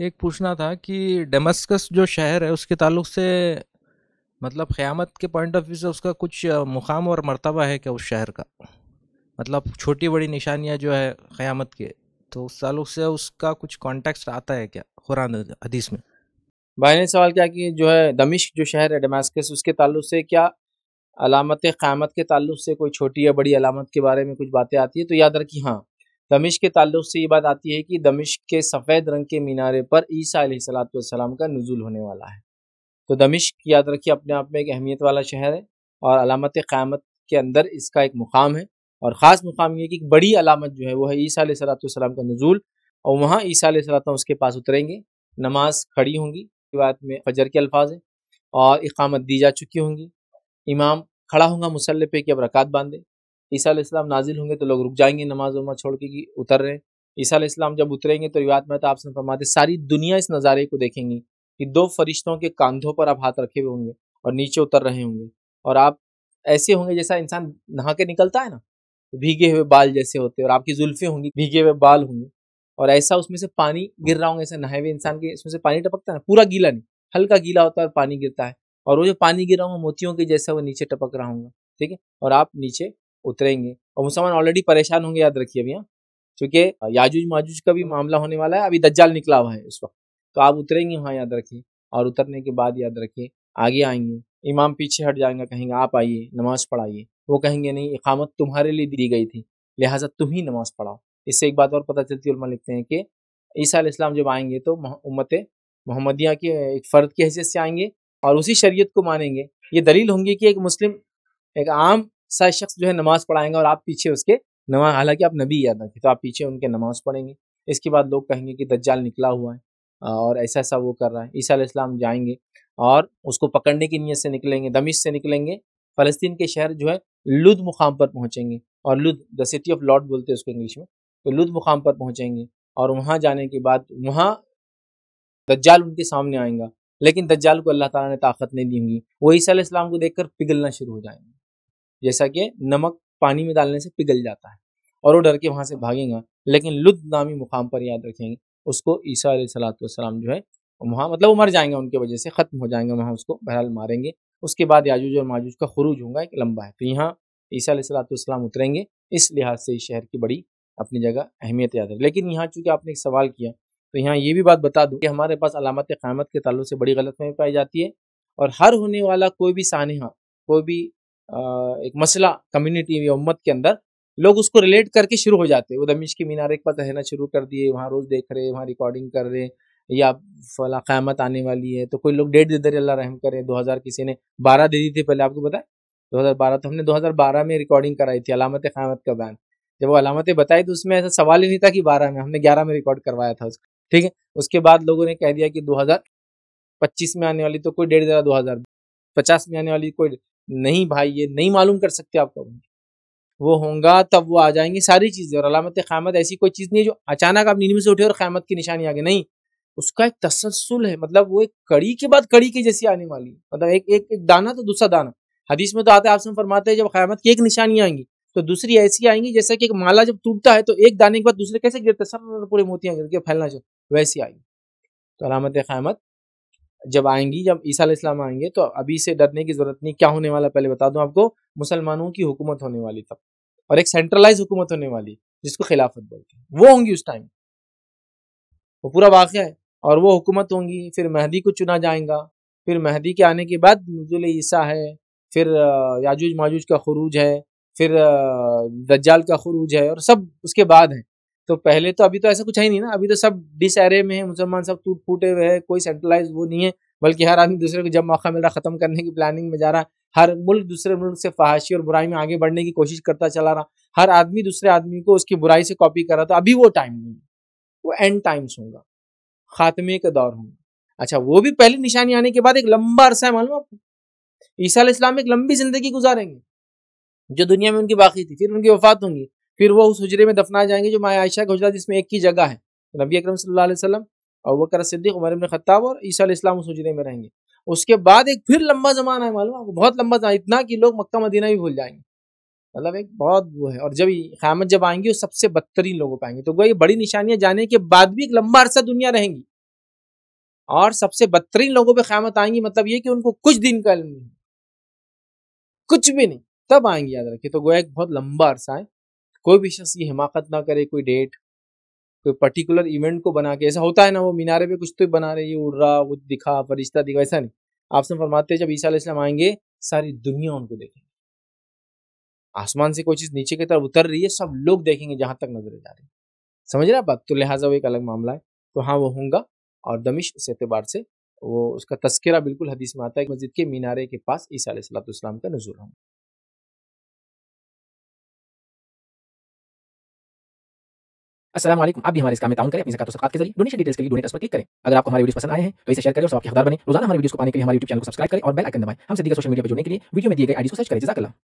ایک پوچھنا تھا کہ ڈیمسکس جو شہر ہے، اس کے تعلق سے مطلب قیامت کے پوائنٹ آف ویو سے اس کا کچھ مقام اور مرتبہ ہے کیا اس شہر کا؟ مطلب چھوٹی بڑی نشانیاں جو ہے قیامت کے، تو اس تعلق سے اس کا کچھ کانٹیکسٹ آتا ہے کیا قرآن حدیث میں؟ بھائی نے سوال کیا کہ جو ہے دمشق جو شہر ہے ڈیماسکس اس کے تعلق سے کیا علامت قیامت کے تعلق سے کوئی چھوٹی یا بڑی علامت کے بارے میں کچھ باتیں آتی ہیں؟ تو یاد رکھیے ہاں دمشق کے تعلق سے یہ بات آتی ہے کہ دمشق کے سفید رنگ کے مینارے پر عیسیٰ علیہ السلاۃ والسلام کا نزول ہونے والا ہے۔ تو دمشق یاد رکھیے اپنے آپ میں ایک اہمیت والا شہر ہے اور علامت قیامت کے اندر اس کا ایک مقام ہے۔ اور خاص مقام یہ کہ ایک بڑی علامت جو ہے وہ ہے عیسیٰ علیہ صلاۃ والسلام کا نزول اور وہاں عیسیٰ علیہ صلاح اس کے پاس اتریں گے۔ نماز کھڑی ہوں گی، روایت میں فجر کے الفاظ ہیں اور اقامت دی جا چکی ہوں گی۔ امام کھڑا ہوں گا مسلح پہ کہ اب رکعت باندھے۔ عیسیٰ علیہ السلام نازل ہوں گے تو لوگ رک جائیں گے، نماز وما چھوڑ کے کہ اتر رہے عیسیٰ علیہ السلام جب اتریں گے تو روایت میں تو آپ سے فرماتے ساری دنیا اس نظارے کو دیکھیں گی کہ دو فرشتوں کے کاندھوں پر آپ ہاتھ رکھے ہوئے ہوں گے اور نیچے اتر رہے ہوں گے۔ اور آپ ایسے ہوں گے جیسا انسان نہا کے نکلتا ہے نا، بھیگے ہوئے بال جیسے ہوتے اور آپ کی زلفیں ہوں گی، بھیگے ہوئے بال ہوں گے۔ اور ایسا اس میں سے پانی گر رہا ہوں گے ایسے نہائے ہوئے انسان کے اس میں سے پانی ٹپکتا ہے نا، پورا گیلا نہیں، ہلکا گیلا ہوتا ہے اور پانی گرتا ہے۔ اور وہ جو پانی گر رہا ہوں، موتیوں کے جیسا وہ نیچے ٹپک رہا ہوں گا، ٹھیک ہے؟ اور آپ نیچے اتریں گے۔ اور مسلمان آلریڈی پریشان ہوں گے، یاد رکھیے ابھی ہاں۔ کیونکہ یاجوج ماجوج کا بھی معاملہ ہونے والا ہے، ابھی دجال نکلا ہوا ہے اس وقت۔ تو آپ اتریں گے وہاں یاد رکھیے۔ اور اترنے کے بعد یاد رکھیے، آگے آئیں گے۔ امام پیچھے ہٹ جائیں گا، کہیں گے، آپ آئیے، نماز پڑھائیے۔ وہ کہیں گے، نہیں، اقامت تمہارے لیے دی گئی تھی، لہٰذا تم ہی نماز پڑھاؤ۔ اس سے ایک بات اور پتہ چلتی علماء لکھتے ہیں کہ عیسیٰ علیہ السلام جب آئیں گے تو امت محمدیہ کے ایک فرد کی حیثیت سے آئیں گے اور اسی شریعت کو مانیں گے۔ یہ دلیل ہوں گی کہ ایک مسلم، ایک عام سا شخص جو ہے نماز پڑھائیں گا اور آپ پیچھے اس کے نماز، حالانکہ آپ نبی یاد رکھیں تو آپ پیچھے ان کے نماز پڑھیں گے۔ اس کے بعد لوگ کہیں گے کہ دجال نکلا ہوا ہے اور ایسا ایسا وہ کر رہا ہے۔ عیسیٰ علیہ السلام جائیں گے اور اس کو پکڑنے کی نیت سے نکلیں گے دمش سے نکلیں گے۔ فلسطین کے شہر جو ہے لدھ مقام پر پہنچیں گے اور لدھ دا سٹی آف لاڈ بولتے ہیں اس کو انگلش میں، تو لدھ مقام پر پہنچیں گے اور وہاں جانے کے بعد وہاں دجال ان کے سامنے آئیں گا۔ لیکن دجال کو اللہ تعالیٰ نے طاقت نہیں دی گی وہ عیسیٰ علیہ السلام کو دیکھ کر پگھلنا شروع ہو جائیں گے۔ جیسا کہ نمک پانی میں ڈالنے سے پگھل جاتا ہے اور وہ ڈر کے وہاں سے بھاگیں گا، لیکن لطف نامی مقام پر یاد رکھیں گے، اس کو عیسیٰ علیہ السلاۃ والسلام جو ہے، وہاں مطلب وہ مر جائیں گے، ان کی وجہ سے ختم ہو جائیں گے، وہاں اس کو بہرحال ماریں گے۔ اس کے بعد یاجوج اور ماجوج کا خروج ہوگا ایک لمبا ہے۔ تو یہاں عیسیٰ علیہ السلاۃ والسلام اتریں گے، اس لحاظ سے اس شہر کی بڑی اپنی جگہ اہمیت یاد ہے۔ لیکن یہاں چونکہ آپ نے ایک سوال کیا، تو یہاں یہ بھی بات بتا دوں کہ ہمارے پاس علامت قیامت کے تعلق سے بڑی غلط فہمی پائی جاتی ہے اور ہر ہونے والا کوئی بھی سانحہ ہاں، کوئی بھی ایک مسئلہ کمیونٹی یا امت کے اندر، لوگ اس کو ریلیٹ کر کے شروع ہو جاتے وہ دمش کے مینار ایک پتہ رہنا شروع کر دیے، وہاں روز دیکھ رہے، وہاں ریکارڈنگ کر رہے، یا فلاں قیامت آنے والی ہے۔ تو کوئی لوگ ڈیٹ دے دے اللہ رحم کرے۔ دو ہزار کسی نے بارہ دے دی تھی، پہلے آپ کو بتائیں دو ہزار بارہ تو ہم نے دو ہزار بارہ میں ریکارڈنگ کرائی تھی، علامت قیامت کا بیان۔ جب وہ علامتیں بتائی تو اس میں ایسا سوال ہی نہیں تھا کہ بارہ میں، ہم نے گیارہ میں ریکارڈ کروایا تھا اس کو۔ ٹھیک ہے؟ اس کے بعد لوگوں نے کہہ دیا کہ دو ہزار پچیس میں آنے والی تو کوئی ڈیڑھ دے دو ہزار پچاس میں آنے والی کوئی نہیں بھائی، یہ نہیں معلوم کر سکتے آپ کو وہ ہوں گا، تب وہ آ جائیں گی ساری چیزیں۔ اور علامت قیامت ایسی کوئی چیز نہیں ہے جو اچانک آپ نیند میں سے اٹھے اور قیامت کی نشانی آگے۔ نہیں، اس کا ایک تسلسل ہے۔ مطلب وہ ایک کڑی کے بعد کڑی کی جیسی آنے والی۔ مطلب ایک ایک ایک دانا تو دوسرا دانا حدیث میں تو آتے آپ سے فرماتے ہیں، جب قیامت کی ایک نشانی آئیں گی تو دوسری ایسی آئیں گی جیسا کہ ایک مالا جب ٹوٹتا ہے تو ایک دانے کے بعد دوسرے کیسے گرتے؟ سب پورے موتیاں گر کے پھیلنا چاہیے ویسی آئیں گی۔ تو علامت قیامت جب آئیں گی، جب عیسیٰ علیہ السلام آئیں گے، تو ابھی سے ڈرنے کی ضرورت نہیں، کیا ہونے والا پہلے بتا دوں آپ کو، مسلمانوں کی حکومت ہونے والی تب، اور ایک سینٹرلائز حکومت ہونے والی، جس کو خلافت بولتے ہیں۔ وہ ہوں گی اس ٹائم وہ پورا واقعہ ہے، اور وہ حکومت ہوں گی، پھر مہدی کو چنا جائیں گا۔ پھر مہدی کے آنے کے بعد نزول عیسیٰ ہے، پھر یاجوج ماجوج کا خروج ہے، پھر دجال کا خروج ہے، اور سب اس کے بعد ہیں۔ تو پہلے تو ابھی تو ایسا کچھ ہے ہی نہیں نا، ابھی تو سب ڈس ایرے میں ہیں، مسلمان سب ٹوٹ پھوٹے ہوئے ہیں، کوئی سینٹرلائز وہ نہیں ہے، بلکہ ہر آدمی دوسرے کو جب موقع مل رہا ختم کرنے کی پلاننگ میں جا رہا ہر ملک دوسرے ملک سے فحاشی اور برائی میں آگے بڑھنے کی کوشش کرتا چلا رہا ہر آدمی دوسرے آدمی کو اس کی برائی سے کاپی کر رہا تو ابھی وہ ٹائم نہیں وہ اینڈ ٹائمس ہوں گا، خاتمے کا دور ہوں گا۔ اچھا وہ بھی پہلی نشانی آنے کے بعد ایک لمبا عرصہ ہے، معلوم آپ کو؟ عیسیٰ علیہ السلام ایک لمبی زندگی گزاریں گے، جو دنیا میں ان کی باقی تھی، پھر ان کی وفات ہوں گی۔ پھر وہ اس حجرے میں دفنا جائیں گے جو مایا عائشہ کا حجرہ جس میں ایک کی جگہ ہے۔ نبی اکرم صلی اللہ علیہ وسلم اور وہ صدیق، عمر ابن خطاب اور عیسیٰ علیہ السلام اس حجرے میں رہیں گے۔ اس کے بعد ایک پھر لمبا زمانہ ہے، معلوم بہت لمبا زمانہ اتنا کہ لوگ مکہ، مدینہ بھی بھول جائیں گے۔ مطلب ایک بہت وہ ہے۔ اور جب قیامت جب آئیں گی، وہ سب سے بدترین لوگوں پائیں گے۔ تو وہ یہ بڑی نشانیاں جانے کے بعد بھی ایک لمبا عرصہ دنیا رہیں گی۔ اور سب سے بدترین لوگوں پہ قیامت آئیں گی مطلب یہ کہ ان کو کچھ دن کا علم نہیں کچھ بھی نہیں۔ تب آئیں گی، یاد رکھے تو گویا ایک بہت لمبا عرصہ ہے۔ کوئی بھی شخص یہ حماقت نہ کرے، کوئی ڈیٹ کوئی پرٹیکولر ایونٹ کو بنا کے، ایسا ہوتا ہے نا وہ مینارے پہ کچھ تو بنا رہے، یہ اڑ رہا، وہ دکھا، فرشتہ دکھا، ایسا نہیں۔ آپ سے فرماتے جب عیسیٰ علیہ السلام آئیں گے، ساری دنیا ان کو دیکھیں گے۔ آسمان سے کوئی چیز نیچے کی طرف اتر رہی ہے، سب لوگ دیکھیں گے جہاں تک نظر جا رہی ہے سمجھ رہا بات؟ تو لہٰذا وہ ایک الگ معاملہ ہے۔ تو ہاں وہ ہوں گا۔ اور دمش اس اعتبار سے وہ اس کا تذکرہ بالکل حدیث میں آتا ہے مسجد کے مینارے کے پاس عیسیٰ علیہ السلام السلام کا نظور ہوں السلام علیکم آپ بھی ہمارے اس کام میں تعاون کریں اپنی زکات و صدقات کے ذریعے ڈونیشن ڈیٹیلز کے لیے ڈونیٹ پر کلک کریں اگر آپ کو ہمارے ویڈیوز پسند آئے ہیں تو اسے شیئر کریں اور سب کے حقدار بنیں روزانہ ہمارے ویڈیوز کو پانے کے لیے ہمارے یوٹیوب چینل کو سبسکرائب کریں اور بیل آئکن دبائیں ہم سے دیگر سوشل میڈیا پر جڑنے کے لیے ویڈیو میں دیے گئے آئی ڈی کو سرچ کریں جزاک اللہ